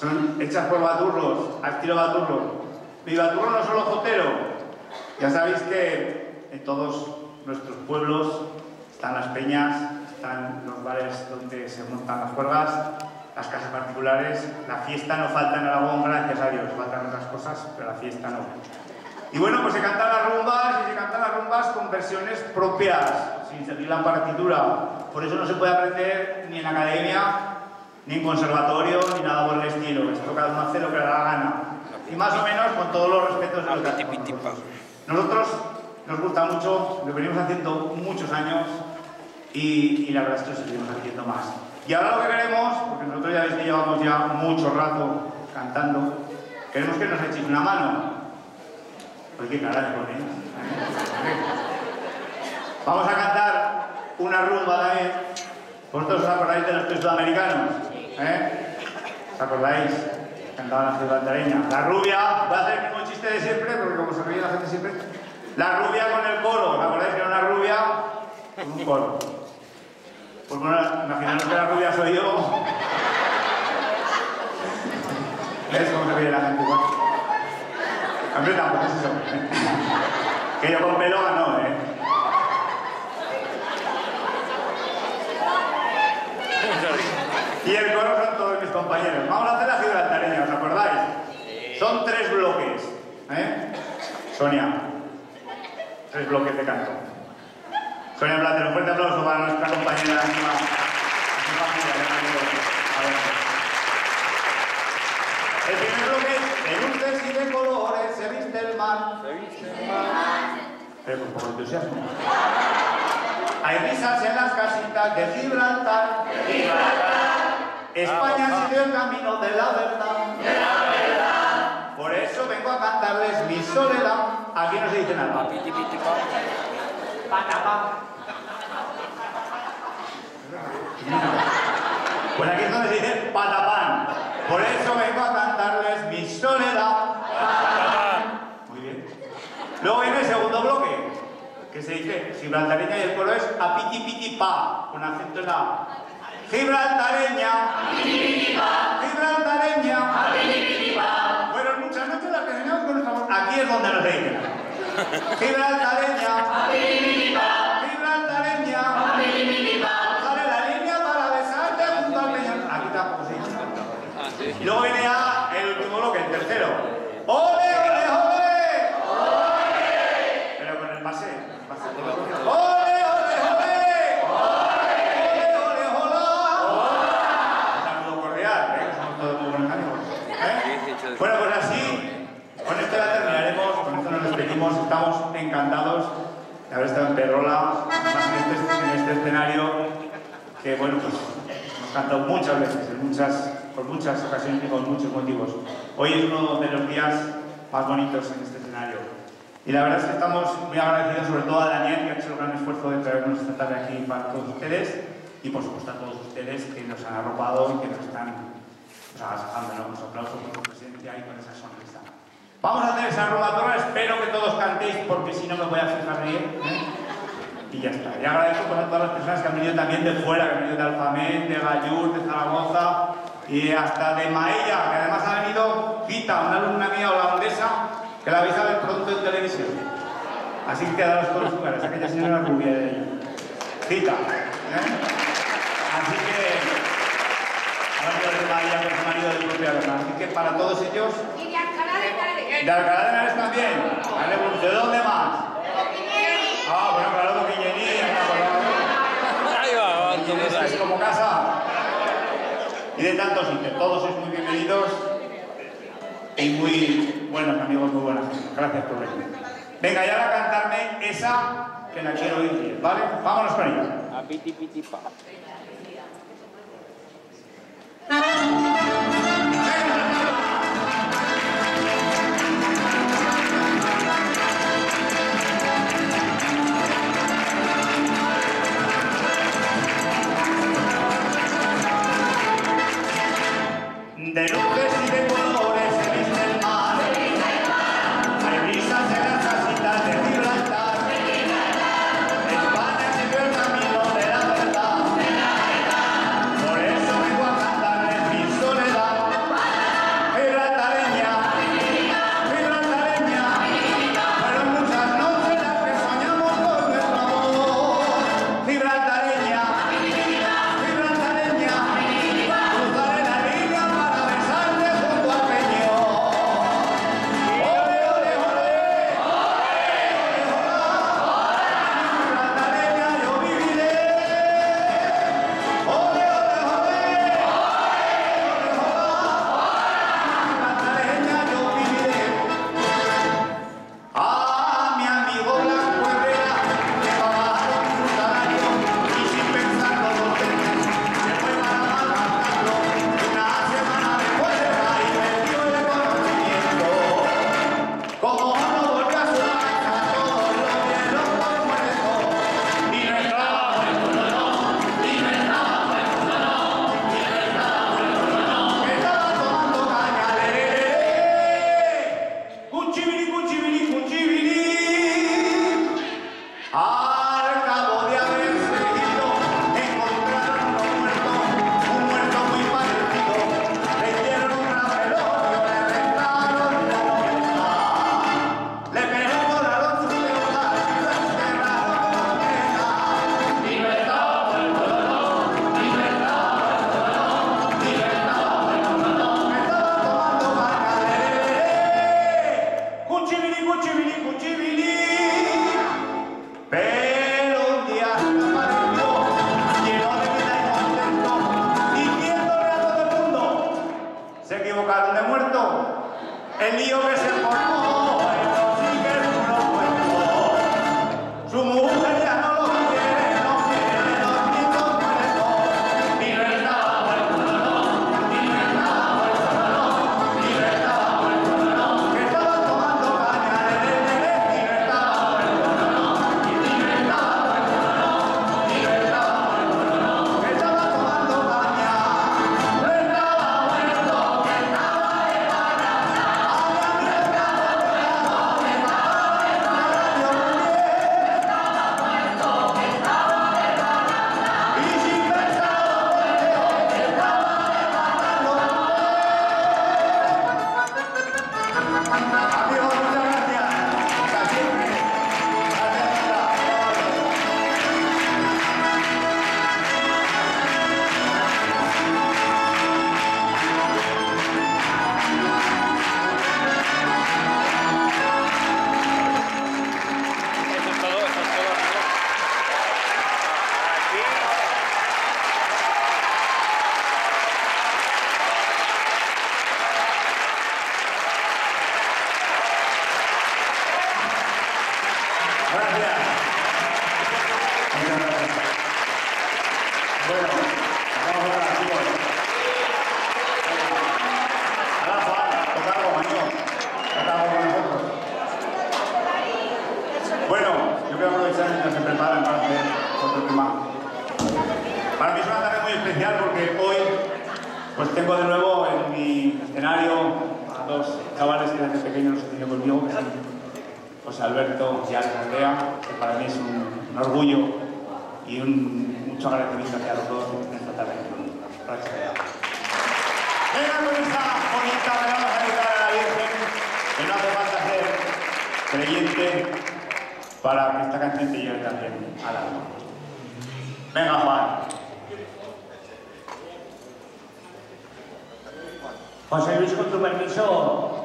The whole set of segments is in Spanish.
Son hechas por baturros, a estilo baturro. Mi baturro no solo jotero. Ya sabéis que en todos nuestros pueblos están las peñas, están los bares donde se montan las juergas, las casas particulares. La fiesta no falta en Aragón, gracias a Dios. Faltan otras cosas, pero la fiesta no. Y bueno, pues se cantan las rumbas y se cantan las rumbas con versiones propias, sin seguir la partitura. Por eso no se puede aprender ni en academia, ni en conservatorio, ni nada por el estilo. Esto cada uno hace lo que le da la gana. Y más o menos con todos los respetos de los que Nosotros nos gusta mucho, lo venimos haciendo muchos años y, y la verdad es que lo seguimos haciendo más. Y ahora lo que queremos, porque nosotros ya veis que llevamos ya mucho rato cantando, queremos que nos echéis una mano. Oye, qué cara de ponéis. Vamos a cantar una rumba también. ¿Vosotros os acordáis de los tres sudamericanos? ¿Eh? ¿Os acordáis? Cantaban la. La rubia, voy a hacer el mismo chiste de siempre, porque como se ríe la gente siempre. La rubia con el coro, ¿os acordáis que era una rubia con un coro? Pues bueno, imaginaros que la rubia soy yo. ¿Ves cómo se ríe la gente? Hombre, tampoco es eso. que yo con pelo no, ¿eh? Y el coro son todos mis compañeros. Vamos a hacer la gibraltareña, ¿os acordáis? Son tres bloques. ¿eh? Sonia, tres bloques de canto. Sonia Platero, un fuerte aplauso para nuestra compañera. De. El primer bloque es de luces y de colores se viste el mar. Se viste el mar. Pero con poco entusiasmo. Hay risas en las casitas de Gibraltar. España siguió el camino de la verdad. Por eso vengo a cantarles mi soledad. Aquí no se dice nada. Piti, piti. Pues aquí es donde se dice patapán. Por eso vengo a cantarles mi soledad. Muy bien. Luego viene el segundo bloque, que se dice gibraltareña y el coro es a piti piti pa, con acento en la A. Gibraltareña. Gibraltareña. Bueno, muchas noches las que teníamos con nuestra. Aquí es donde nos. Gibraltareña. Gibraltareña. Que, bueno, pues hemos cantado muchas veces, en muchas, por muchas ocasiones y con muchos motivos. Hoy es uno de los días más bonitos en este escenario. Y la verdad es que estamos muy agradecidos sobre todo a Daniel, que ha hecho el gran esfuerzo de traernos esta tarde aquí para todos ustedes, y por supuesto a todos ustedes que nos han arropado y que nos están pues, agasajando, ¿no? Los aplausos por su presencia y con esa sonrisa. Vamos a hacer esa romatorra, espero que todos cantéis porque si no me voy a fijar bien. ¿eh? Y ya está. Y agradezco pues, a todas las personas que han venido también de fuera, que han venido de Alfamén, de Gallur, de Zaragoza y hasta de Maella, que además ha venido Gita, una alumna mía holandesa, que la vais a ver pronto en televisión. Así que quedaros con los lugares, aquella señora rubia de ella. Gita. ¿eh? Así que. Venido de Maella con su marido de propia verdad. Así que para todos ellos. Y de Alcalá de Henares. ¿De Alcalá de Henares también? Pues, ¿De dónde más? Ah, bueno, claro, Boquiñení, ya me acordaba. Ahí va, van todos Es ahí. como casa. Y de tantos sitios. Todos sois muy bienvenidos y muy buenos amigos, muy buenas. Gracias por venir. Venga, y ahora cantarme esa que la quiero oír ¿vale? Vámonos con ella. A piti, piti, pa. Escenario a dos chavales que desde pequeños los he conmigo, que son José Alberto y Alex que para mí es un, orgullo y un, mucho agradecimiento hacia los dos en esta tarde. Gracias. Venga con esa bonita, vamos a dedicar a la Virgen, que no hace falta ser creyente para que esta canción te lleve también al alma. Venga, Juan. José Luis, con tu permiso,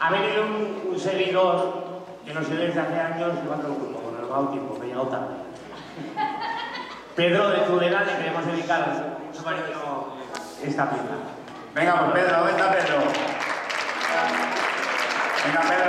ha venido un, un seguidor que nos sigue desde hace años llevando el grupo, con el nuevo tiempo, que ha llegado tarde. Pedro de Tudela le queremos dedicar su marido esta pieza. Venga, pues Pedro, ¿dónde está Pedro? Venga, Pedro.